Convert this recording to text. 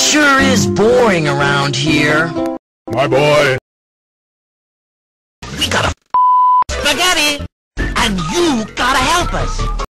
sure is boring around here. My boy. We gotta spaghetti, and you gotta help us.